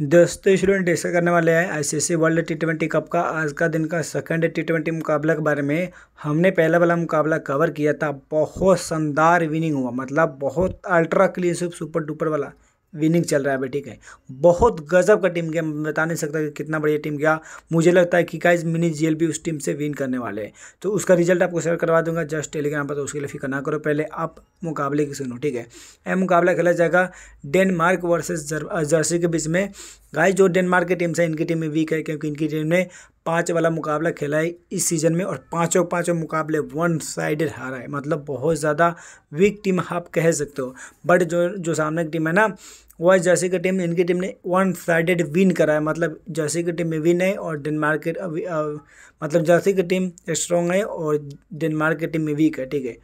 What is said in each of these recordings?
दोस्तों student discuss करने वाले हैं ICC world T twenty cup का। आज का दिन का सेकंड टी ट्वेंटी मुकाबला के बारे में हमने पहला वाला मुकाबला कवर किया था। बहुत शानदार विनिंग हुआ मतलब बहुत अल्ट्रा क्लीन सुपर डुपर वाला। विनिंग चल रहा है भाई ठीक है? बहुत गजब का टीम गया, मैं बता नहीं सकता कि कितना बढ़िया टीम गया। मुझे लगता है कि गाइज़ मिनी जेल भी उस टीम से विन करने वाले हैं। तो उसका रिज़ल्ट आपको शेयर करवा दूँगा जस्ट टेलीग्राम पर तो उसके लिए फ़िक्र ना करो पहले। आप मुकाबले की सुनो, ठीक है? यह मुकाबला खेला जाएगा डेनमार्क वर्सेज जर्सी के बीच में। गाइज़ जो डेनमार्क की टीम से इनकी टीम में वीक है, क्योंकि इनकी टीम ने पाँच वाला मुकाबला खेला है इस सीज़न में और पाँचों पाँचों मुकाबले वन साइडेड हारा है। मतलब बहुत ज़्यादा वीक टीम आप कह सकते हो। बट जो जो सामने की टीम है ना वह जर्सी की टीम इनकी टीम ने वन साइडेड विन करा है। मतलब जर्सी की टीम में विन है और डेनमार्क की मतलब जर्सी की टीम स्ट्रॉन्ग है और डेनमार्क की टीम में वीक है, ठीक है।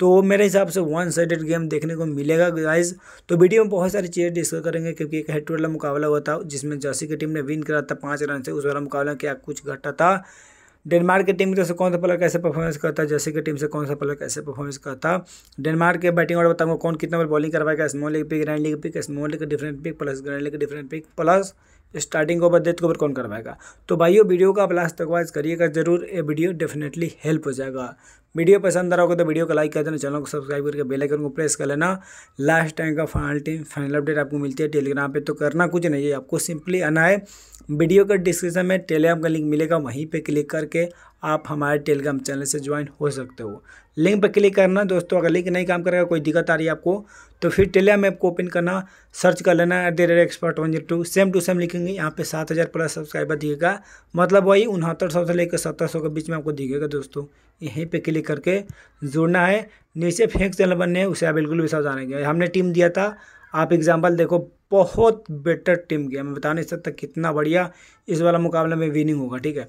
तो मेरे हिसाब से वन साइडेड गेम देखने को मिलेगा गाइज़ तो वीडियो में बहुत सारी चीज़ें डिस्कस करेंगे, क्योंकि एक हेड टू वाला मुकाबला हुआ था, जिसमें जर्सी की टीम ने विन करा था पाँच रन से। उस वाला मुकाबला क्या कुछ घटा था? डेनमार्क की टीम की तरफ़ से कौन सा प्लेयर कैसे परफॉर्मेंस करता है? जैसे की टीम से कौन सा प्लेयर कैसे परफॉर्मेंस करता डेनमार्क के बैटिंग और बताऊँगा कौन कितना बार बॉलिंग करवाएगा small league pick grand league pick small league different pick plus grand league का different pick plus starting over death over कौन करवाएगा? तो भाइयों, वीडियो का आप लास्ट तक वाच करिएगा ज़रूर। ये वीडियो डेफिनेटली हेल्प हो जाएगा। वीडियो पसंद आ रहा होगा तो वीडियो को लाइक कर देना चैनल को सब्सक्राइब करके बेल आइकन को प्रेस कर लेना। लास्ट टाइम का फाइनल टीम फाइनल अपडेट आपको मिलती है। टेलीग्राम पे तो करना कुछ नहीं है, आपको सिंपली आना है। वीडियो का डिस्क्रिप्शन में टेलीग्राम का लिंक मिलेगा, वहीं पे क्लिक करके आप हमारे टेलीग्राम चैनल से ज्वाइन हो सकते हो। लिंक पर क्लिक करना, दोस्तों, अगर लिंक नहीं काम करेगा, कोई दिक्कत आ रही है आपको तो फिर टेलीग्राम ऐप को ओपन करना, सर्च कर लेना at the rate expert one zero two same two same लिखेंगे, यहाँ पे सात हज़ार प्लस सब्सक्राइबर दिखेगा। मतलब वही उनहत्तर सौ से लेकर सत्तर सौ के बीच में आपको दिखेगा, दोस्तों। यहीं पे क्लिक करके जुड़ना है, नीचे फेंक चैनल बनने है उसे बिल्कुल भी समझ आने हमने टीम दिया था आप एग्ज़ाम्पल देखो, बहुत बेटर टीम गया मैं बता नहीं सकता कितना बढ़िया इस वाला मुकाबले में विनिंग होगा, ठीक है?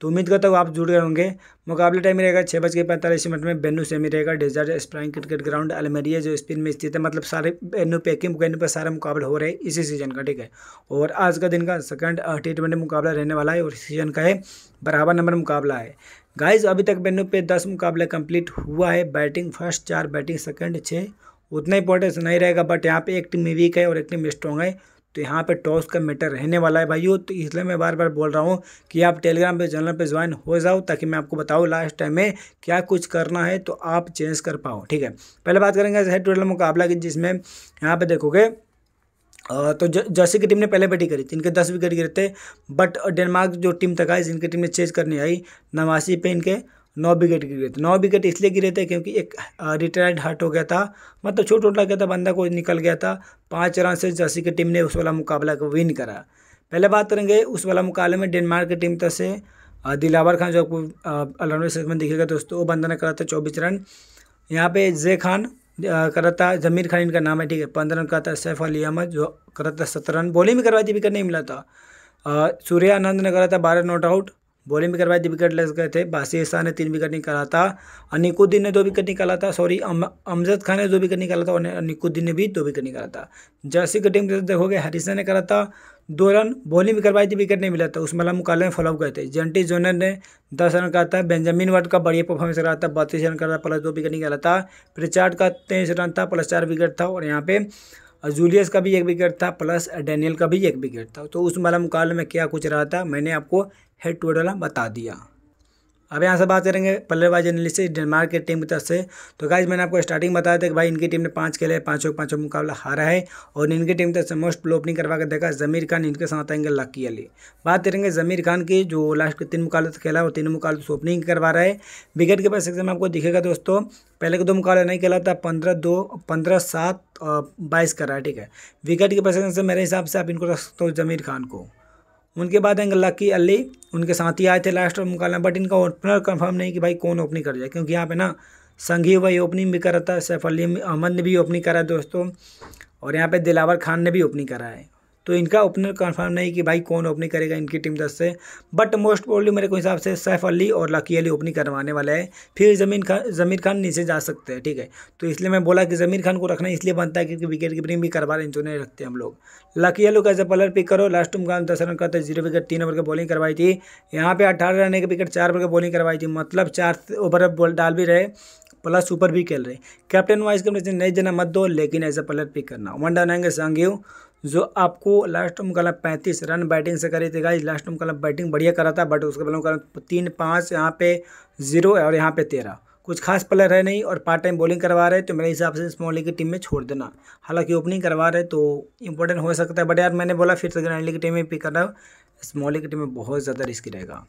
तो उम्मीद करता हूँ आप जुड़ गए होंगे। मुकाबले टाइम रहेगा छः बज के पैंतालीस मिनट में। बेन्नू सेमी रहेगा desert springs cricket ground Almeria जो स्पिन में स्थित है। मतलब सारे बेन्नू पैकिंग वेन्यू पर सारे मुकाबले हो रहे हैं इसी सीज़न का, ठीक है? और आज का दिन का सेकंड टी ट्वेंटी मुकाबला रहने वाला है और सीज़न का है बराबर नंबर मुकाबला है। गाइज़ अभी तक बेनू पे दस मुकाबला कंप्लीट हुआ है। बैटिंग फ़र्स्ट चार बैटिंग सेकेंड छः उतना इंपॉर्टेंस नहीं रहेगा बट यहाँ पे एक टीम वीक है और एक टीम स्ट्रॉन्ग है तो यहाँ पे टॉस का मैटर रहने वाला है भाइयों। तो इसलिए मैं बार बार बोल रहा हूँ कि आप टेलीग्राम पे चैनल पे ज्वाइन हो जाओ, ताकि मैं आपको बताऊँ लास्ट टाइम में क्या कुछ करना है तो आप चेंज कर पाओ, ठीक है? पहले बात करेंगे हेड टोटल मुकाबला की, जिसमें यहाँ पर देखोगे तो जर्सी की टीम ने पहले बैटिंग करी थी इनके दस विकेट गिरे थे बट डेनमार्क जो टीम तक आई, जिनकी टीम ने चेंज करनी आई, नवासी पे इनके नौ विकेट गिरे थे। नौ विकेट इसलिए गिरे थे क्योंकि एक रिटायर्ड हट हो गया था। मतलब छोट उठा गया था, बंदा को निकल गया था। पाँच रन से जर्सी की टीम ने उस वाला मुकाबला को विन करा। पहले बात करेंगे उस वाला मुकाबले में डेनमार्क की टीम तरफ़ से दिलावर खान जो आपको अलरवे सेगमेंट दिखेगा दोस्तों, वो बंदा ने करा था चौबीस रन। यहाँ पे जे खान करा था, जमीर खान इनका नाम है, ठीक है, पंद्रह रन करा था, सैफ अली अहमद जो करा था सत्रह रन। बॉलिंग भी करवाई थी विकेट नहीं मिला था। सूर्यानंद ने करा था बारह नॉट आउट बॉलिंग भी करवाई थी विकेट लग गए थे। बासी शाह ने तीन विकेट निकाला था। अनिकुद्दीन ने दो विकेट निकाला था। सॉरी अमजद खान ने दो विकेट निकाला था और अनिकुद्दीन ने भी दो विकेट निकाला था। जर्सी की टीम देखोगे हरीसा ने करा था। दो रन बॉलिंग भी करवाई थी विकेट नहीं मिला था। उस मतलब मुकाबले में फॉलोअप गए थे। जेंटी जोनर ने दस रन करा था। बेंजामिन वर्ड का बढ़िया परफॉर्मेंस रहा था। बत्तीस रन करा था प्लस दो विकेट निकाला था। रिचार्ड का तेईस रन था प्लस चार विकेट था और यहाँ पे जूलियस का भी एक विकेट था, प्लस डैनियल का भी एक विकेट था। तो उस वाला मुकाबले में क्या कुछ रहा था, मैंने आपको हेड टू हेड वाला बता दिया। अब यहाँ से बात करेंगे बल्लेबाज एनालिसिस डेनमार्क की टीम की तरफ़ से। तो गाइज़ मैंने आपको स्टार्टिंग बताया था कि भाई इनकी टीम ने पाँच खेले, पाँचों पाँचों मुकाबला हारा है और इनकी टीम तरफ़ से मोस्ट प्लो ओपनिंग करवा कर देखा जमीर खान, इनके साथ आएँगे लकी अली। बात करेंगे जमीर खान की, जो लास्ट के तीन मुकाबले खेला और तीनों मुकाबले से ओपनिंग करवा रहा है। विकेट के पास सेक्शन आपको दिखेगा दोस्तों, पहले के दो मुकाबले नहीं खेला था, पंद्रह दो, पंद्रह सात बाईस कर रहा है, ठीक है। विकेट के पास से मेरे हिसाब से आप इनको रख सकते हो जमीर खान को। उनके बाद आएँगे लकी अली, उनके साथ ही आए थे लास्ट मुकाबला बट इनका ओपनर कंफर्म नहीं कि भाई कौन ओपनिंग कर जाए क्योंकि यहाँ पे ना संघी भाई ओपनिंग भी कर रहा था, सैफ अली अहमद ने भी ओपनिंग करा दोस्तों, और यहाँ पे दिलावर खान ने भी ओपनिंग करा है। तो इनका ओपनर कन्फर्म नहीं कि भाई कौन ओपनिंग करेगा इनकी टीम दस से। बट मोस्ट प्रोबली मेरे को हिसाब से सैफ अली और लकी अली ओपनिंग करवाने वाला है। फिर ज़मीन खान जमीर खान नीचे जा सकते हैं, ठीक है? तो इसलिए मैं बोला कि जमीर खान को रखना इसलिए बनता है क्योंकि विकेट कीपरिंग भी करवा रहे जो नहीं रखते हम लोग। लकी अली का जब पिक करो। लास्ट मुकाम दस रन करते ज़ीरो विकेट तीन ओवर की बॉलिंग करवाई थी। यहाँ पे अठारह रन के विकेट चार ओवर की बॉलिंग करवाई थी। मतलब चार ओवर बॉल डाल भी रहे प्लस ऊपर भी खेल रहे। कैप्टन वाइस कैप्टन नहीं देना मत दो, लेकिन ऐसा प्लेयर पिक करना। वन डाउन आएँगे संगीव जो आपको लास्ट में कल पैंतीस रन बैटिंग से करी थी गाइस लास्ट में कल बैटिंग बढ़िया करा था बट उसके पहले तीन पाँच, यहाँ पे ज़ीरो और यहाँ पे तेरह। कुछ खास प्लेयर है नहीं और पार्ट टाइम बॉलिंग करवा रहे तो मेरे हिसाब से स्मॉल लीग की टीम में छोड़ देना। हालाँकि ओपनिंग करवा रहे तो इंपॉर्टेंट हो सकता है बट यार मैंने बोला फिर से की टीम में पिक करना स्मॉल लीग की टीम में बहुत ज़्यादा रिस्क रहेगा।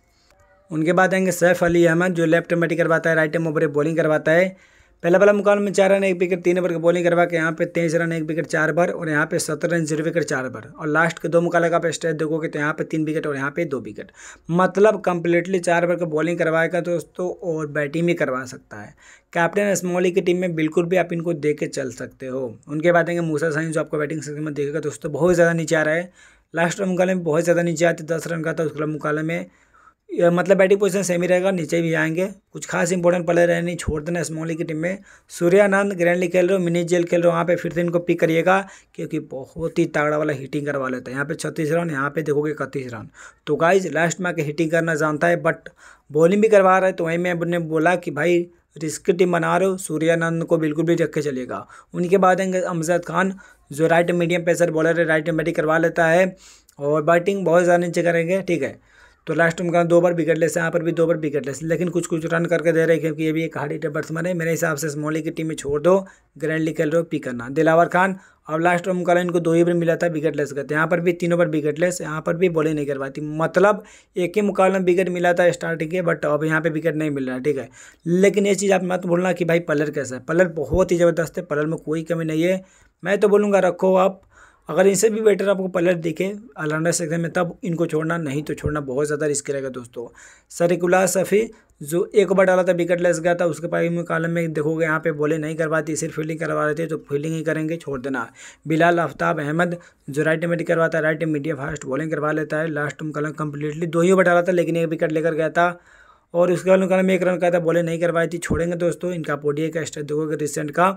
उनके बाद आएँगे सैफ अली अहमद, जो लेफ़्ट में बैटिंग करवाता है राइट में ओवर बॉलिंग करवाता है। पहला वाला मुकाबले में चार रन, एक विकेट, तीन ओवर की बॉलिंग करवा के यहाँ पे तेईस रन, एक विकेट, चार बार और यहाँ पे सत्तर रन ज़ीरो विकेट, चार बार और लास्ट के दो मुकाबले का आप स्टेज देखोगे तो यहाँ पे तीन विकेट और यहाँ पे दो विकेट। मतलब कंप्लीटली चार ओवर का बॉलिंग करवाएगा दोस्तों और बैटिंग भी करवा सकता है। कैप्टन स्मॉली की टीम में बिल्कुल भी आप इनको देख के चल सकते हो। उनके बाद आएँगे मूसा साइन जो आपको बैटिंग सेक्शन में देखेगा दोस्तों बहुत ज़्यादा नीचे आ रहा है। लास्ट मुकाबले में बहुत ज़्यादा नीचे आते, दस रन का था, उसके मुकाबले में मतलब बैटिंग पोजीशन सेम ही रहेगा नीचे भी आएँगे। कुछ खास इंपॉर्टेंट प्लेयर है, नहीं छोड़ देना स्मॉली की टीम में। सूर्यानंद ग्रैंडली खेल रहे हो मिनी जेल खेल रहे हो, वहाँ पे फिर से इनको पिक करिएगा, क्योंकि बहुत ही तगड़ा वाला हिटिंग करवा लेता है। यहाँ पे छत्तीस रन, यहाँ पे देखोगे इकतीस रन। तो गाइज़ लास्ट में आके हिटिंग करना जानता है बट बॉलिंग भी करवा रहा है तो वहीं मैंने बोला कि भाई रिस्क टीम बना रहे हो, सूर्यानंद को बिल्कुल भी रख के चलेगा उनके बाद आएँगे अमजद खान, जो राइट मीडियम पेसर बॉलर है राइट बैटिंग करवा लेता है, और बैटिंग बहुत ज़्यादा नीचे करेंगे, ठीक है। तो लास्ट में कहा, दो बार विकेट लेस यहाँ पर भी दो बार विकेट लेस लेकिन कुछ कुछ रन करके दे रहे हैं क्योंकि ये भी एक हार्ड हिटर बैट्समैन है। मेरे हिसाब से स्मॉली की टीम में छोड़ दो ग्रैंडली खेल रहे हो पिक करना। दिलावर खान और लास्ट में मुकाबला इनको दो ही बार मिला था विकेट लेस करते यहाँ पर भी तीनों बार विकेट लेस यहाँ पर भी बॉलिंग नहीं कर पाती मतलब एक ही मुकाबले में विकेट मिला था स्टार्टिंग के बट अब यहाँ पे विकेट नहीं मिल रहा है ठीक है? लेकिन ये चीज़ आप मत बोलना कि भाई पलर कैसा है। पलर बहुत ही ज़बरदस्त है पलर में कोई कमी नहीं है। मैं तो बोलूँगा, रखो आप। अगर इनसे भी बेटर आपको प्लेयर दिखे अलराउंडर सेक्शन में तब इनको छोड़ना, नहीं तो छोड़ना बहुत ज़्यादा रिस्क रहेगा दोस्तों। सरिकुला सफ़ी जो एक बार डाला था विकेट लेस गया था, उसके पास में कॉलम में देखोगे यहाँ पे बॉलिंग नहीं करवाती, सिर्फ़ फील्डिंग करवा रहे थे तो फील्डिंग ही करेंगे, छोड़ देना। बिलाल आफ्ताब अहमद, जो राइट में करवाता है राइट मीडिया फास्ट बॉलिंग करवा लेता है। लास्ट में कलम कम्प्लीटली दो ही ओवर डाला था, लेकिन एक विकेट लेकर गया था। और उसके बाद में एक रन का था बॉलिंग नहीं करवाई थी, छोड़ेंगे दोस्तों। इनका पोडिया का स्टेट देखोगे रिसेंट का।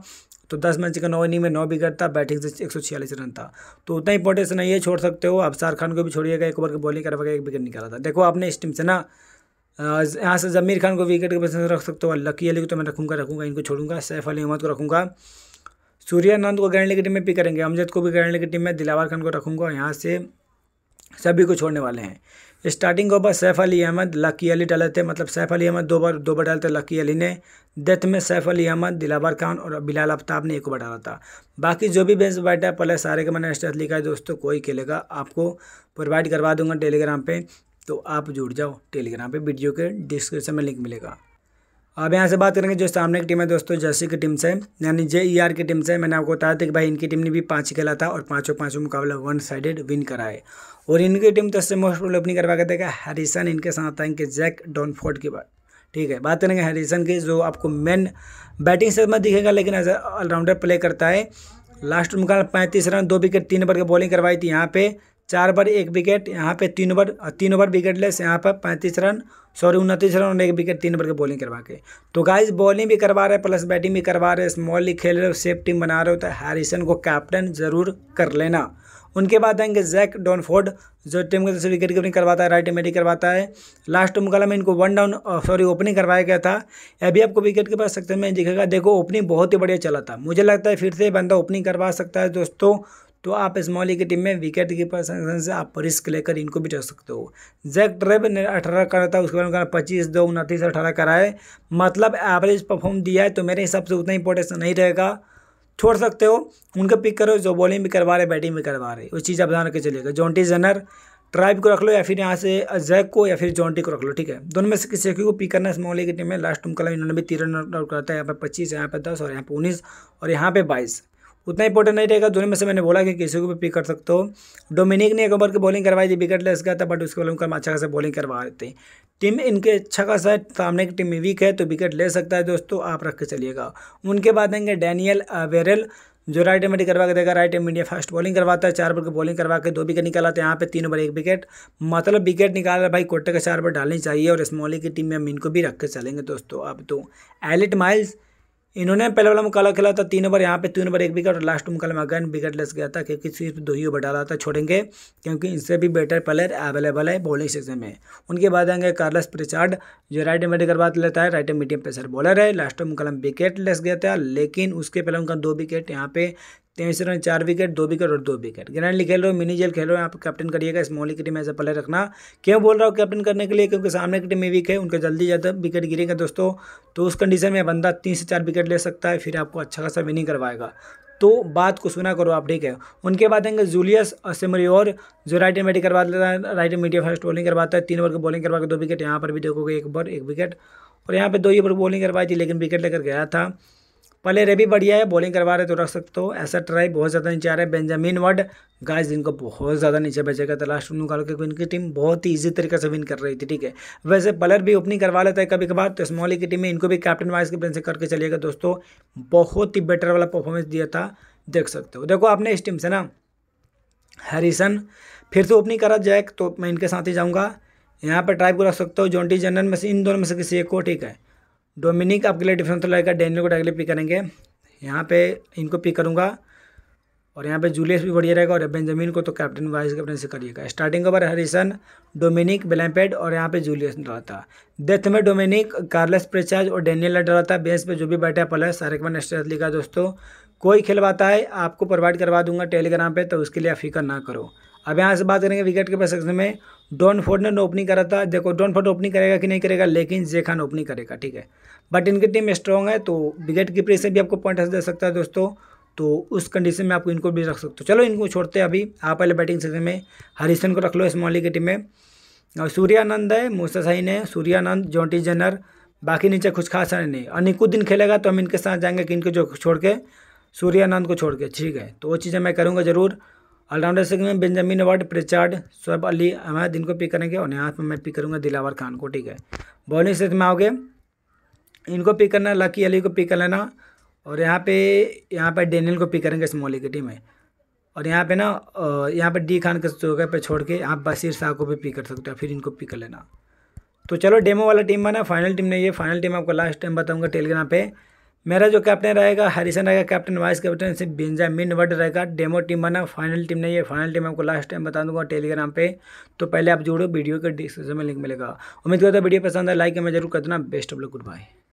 तो दस मैच का नौ इनिंग में नौ विकेट था, बैटिंग से एक सौ छियालीस रन था। तो उतना इंपॉर्टेंस नहीं है, छोड़ सकते हो। अब शाहरुख खान को भी छोड़िएगा, एक ओवर की बॉलिंग करवाएगा एक विकेट निकाला था। देखो, आपने इस टीम से ना यहाँ से जमीर खान को विकेट के वजह रख सकते हो। लकी अली को तो मैं रखूँगा रखूँगा, इनको छोड़ूँगा, सैफ अली अहमद को रखूँगा। सूर्यानंद को ग्रैंड की टीम में पिक करेंगे। अमजद को भी ग्रैंड की टीम में, दिलावर खान को रखूँगा। यहाँ से सभी को छोड़ने वाले हैं। स्टार्टिंग ओवर सैफ अली अहमद, लकी अली डाले थे मतलब सैफ अली अहमद दो बार दो बार डालते लकी अली ने। डेथ में सैफ अली अहमद, दिलावर खान और बिलाल आफ्ताब ने एक बार डाला था। बाकी जो भी बेस्ट बैठा है, पहले सारे के मैंने स्टेट लिखा है, दोस्तों, कोई खेलेगा, आपको प्रोवाइड करवा दूँगा टेलीग्राम पर तो आप जुड़ जाओ टेलीग्राम पर वीडियो के डिस्क्रिप्शन में लिंक मिलेगा। अब यहाँ से बात करेंगे जो सामने की टीम है दोस्तों, जर्सी की टीम से। यानी जे ई आर की टीम से मैंने आपको बताया था कि भाई इनकी टीम ने भी पाँच खेला था और पाँचों पाँचों मुकाबला वन साइडेड विन करा है और इनकी टीम तो इससे मोस्ट प्रोबेबली अपनी करवा के देगा हैरिसन इनके साथ आएँगे जैक डॉनफोर्ड की बात ठीक है, बात करेंगे हैरिसन की, जो आपको मेन बैटिंग से मत दिखेगा, लेकिन एज ऑलराउंडर प्ले करता है। लास्ट मुकाबला पैंतीस रन, दो विकेट तीन ओवर की बॉलिंग करवाई थी यहाँ पे। चार ओवर एक विकेट, यहाँ पे तीन ओवर तीन ओवर विकेट लेस यहाँ पर पैंतीस रन, सॉरी, उनतीस रन और एक विकेट, तीन ओवर की बॉलिंग करवा के। तो गाइस बॉलिंग भी करवा रहे प्लस बैटिंग भी करवा रहे स्मॉल लीग खेल रहे हो सेफ़ टीम बना रहे हो तो हैरिसन को कैप्टन ज़रूर कर लेना। उनके बाद आएँगे जैक डॉनफोर्ड जो टीम के विकेट कीपिंग करवाता है राइट मेडी करवाता है। लास्ट मुकाबला में इनको वन डाउन सॉरी ओपनिंग करवाया गया था। अभी आपको विकेट के पास सकते में दिखेगा देखो ओपनिंग बहुत ही बढ़िया चला था। मुझे लगता है फिर से बंदा ओपनिंग करवा सकता है, दोस्तों। तो आप स्मॉली की टीम में विकेट कीपर से आप रिस्क लेकर इनको भी रख सकते हो। जैक ट्रेब ने अठारह करा था, उसके बाद पच्चीस दो, उनतीस अठारह कराए। मतलब एवरेज परफॉर्म दिया है तो मेरे हिसाब से उतना इंपॉर्टेंस नहीं रहेगा। छोड़ सकते हो, उनका पिक करो, जो बॉलिंग भी करवा रहे बैटिंग भी करवा रहे, वो चीज़ आप ध्यान रखे चलेगा जॉन्टी जनर ट्राइब को रख लो या फिर यहाँ से जैक को या फिर जॉन्टी को रख लो, ठीक है? दोनों में से किसी को पिक करना है स्मॉल की टीम में। लास्ट टूम कल इन्होंने भी तीन रन आउट करता है यहाँ पर पच्चीस, यहाँ पर दस और यहाँ पर उन्नीस और यहाँ पर बाईस। उतना इंपॉर्टेंट नहीं रहेगा। दोनों में से मैंने बोला कि किसी को भी पिक कर सकते हो। डोमिनिक ने एक ओवर की बॉलिंग करवाई थी विकेट लेस गया था बट उसके उनका अच्छा खासा बॉलिंग करवा रहे थे। टीम इनके अच्छा खासा है, सामने की टीम वीक है तो विकेट ले सकता है दोस्तों, आप रख के चलिएगा। उनके बाद आएँगे डैनियल वेरल जो राइट एम करवा के देगा right arm India fast bowling करवाता है, चार ओवर की बॉलिंग करवा के दो विकेट निकाला हैं, यहाँ पे तीन ओवर एक विकेट मतलब विकेट निकाल रहा भाई, कोटे का चार ओवर डालनी चाहिए और स्मॉली की टीम में हम इनको भी रख के चलेंगे दोस्तों। अब तो एलिट माइल्स इन्होंने पहले वाला मुकाबला खेला था, तीन ओवर यहाँ पे, तीन ओवर एक विकेट, और लास्ट मुकाबले में अगैन विकेट लेस गया था, क्योंकि सिर्फ़ दो ही ओवर डाला था छोड़ेंगे, क्योंकि इनसे भी बेटर प्लेयर अवेलेबल है बॉलिंग सेक्शन में। उनके बाद आएँगे कार्लस प्रिचार्ड जो राइट मीडियम बात लेता है right and medium pacer bowler है लास्ट मुकाबला में विकेट लेस गया था, लेकिन उसके पहले उनका दो विकेट यहाँ पे तेईस रन चार विकेट, दो विकेट और दो विकेट। ग्रैंडली खेल रहे हो, मिनी जेल खेल रहे हो, यहाँ पर कैप्टन करिएगा स्मॉली की टीम ऐसे प्लेयर रखना। क्यों बोल रहा हूँ कैप्टन करने के लिए? क्योंकि सामने की टीम में वीक है, उनका जल्दी ज़्यादा विकेट गिरेगा दोस्तों। तो उस कंडीशन में बंदा तीन से चार विकेट ले सकता है, फिर आपको अच्छा खासा विनिंग करवाएगा। तो बात को सुना करो आप, ठीक है? उनके बाद आएँगे जूलियस और जो राइट मीडिया करवा लेता है राइट मीडिया फ़र्स्ट बॉलिंग करवाता है, तीन ओवर की बॉलिंग करवा के दो विकेट यहाँ पर भी देखोगे एक ओवर एक विकेट और यहाँ पे दो ही ओवर बॉलिंग करवाई थी, लेकिन विकेट लेकर गया था। प्लेयर भी बढ़िया है बॉलिंग करवा रहे तो रख सकते हो। ऐसा ट्राई बहुत ज़्यादा नीचे आ रहा है। बेंजामिन वर्ड गाइस जिनको बहुत ज़्यादा नीचे बचेगा तो लास्ट निकाल के इनकी टीम बहुत ही ईजी तरीके से विन कर रही थी, ठीक है? वैसे प्लेयर भी ओपनिंग करवा लेता है कभी कभार तो स्मॉली की टीम में इनको भी कैप्टन वाइस कैप्टन से करके चलिएगा दोस्तों, बहुत ही बेटर वाला परफॉर्मेंस दिया था, देख सकते हो। देखो आपने इस टीम से ना हैरिसन फिर से ओपनिंग करा जैक तो मैं इनके साथ ही जाऊँगा। यहाँ पर ट्राई को रख सकता हूँ। जॉन्टी जनरल में से इन दोनों में से किसी एक को, ठीक है? डोमिनिक, आपके लिए डिफरेंस लगेगा डेनियल को डायरेक्टली पिक करेंगे। यहाँ पे इनको पिक करूँगा। और यहाँ पे जूलियस भी बढ़िया रहेगा, और बेंजामिन को तो कैप्टन वाइस कैप्टन से करिएगा। स्टार्टिंग ओवर हरिसन डोमिनिक बेलैम्पेड और यहाँ पे जूलियस डाला था डेथ में डोमिनिक कार्लस प्रेचाज और डेनियल डाला था बेंच पे जो भी बैठा प्लेयर सारे के स्टेट लिखा दोस्तों। कोई खिलवाता है, आपको प्रोवाइड करवा दूँगा टेलीग्राम पर तो उसके लिए आप फ़िक्र ना करो। अब यहाँ से बात करेंगे विकेट के सेक्शन में। डॉन फोर्ड ने ओपनिंग करा था। देखो डॉन फोर्ड ओपनिंग करेगा कि नहीं करेगा, लेकिन जे खान ओपनिंग करेगा, ठीक है। बट इनकी टीम स्ट्रॉन्ग है तो विकेट कीपर से भी आपको पॉइंट दे सकता है दोस्तों। तो उस कंडीशन में आपको इनको भी रख सकते हो। चलो, इनको छोड़ते हैं अभी। आप पहले बैटिंग सेक्शन में हरिशन को रख लो इस स्मॉली की टीम में। और सूर्यानंद है मूसा साइन है सूर्यानंद जॉन्टी जनर बाकी नीचे कुछ खास है नहीं। और निकुत दिन खेलेगा तो हम इनके साथ जाएँगे कि इनको जो छोड़ के सूर्यानंद को छोड़ के, ठीक है। तो वो चीज़ें मैं करूँगा ज़रूर। ऑलराउंडर सेगमेंट में बेंजामिन अवार्ड प्रिचार्ड सोएब अली अहमद इनको पिक करेंगे और यहाँ पर मैं पिक करूँगा, दिलावर खान को, ठीक है? बॉलिंग सेट में आओगे? इनको पिक करना लकी अली को पिक कर लेना, और यहाँ पे, यहाँ पर डेनियल को पिक करेंगे स्मॉली की टीम में। और यहाँ पे ना यहाँ पे डी खान के जगह पे छोड़ के आप बशीर शाह को भी पिक कर सकते हो, फिर इनको पिक कर लेना। तो चलो डेमो वाला टीम बना फाइनल टीम नहीं है फाइनल टीम आपको लास्ट टाइम बताऊँगा टेलीग्राम पे। मेरा जो कैप्टन रहेगा हरिसन रहेगा कैप्टन वाइस कैप्टन से बेंजामिन वर्ड रहेगा। डेमो टीम बना फाइनल टीम नहीं है फाइनल टीम आपको लास्ट टाइम बता दूँगा टेलीग्राम पे। तो पहले आप जोड़ो वीडियो के डिस्क्रिप्शन में लिंक मिलेगा। उम्मीद करता है वीडियो पसंद है लाइक हमें ज़रूर कर देना best of luck good bye